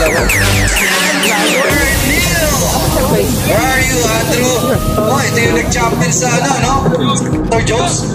dalawa. Where are you, Andrew? Oh, ito yung nag-champion sa ano, no? Sir Jones?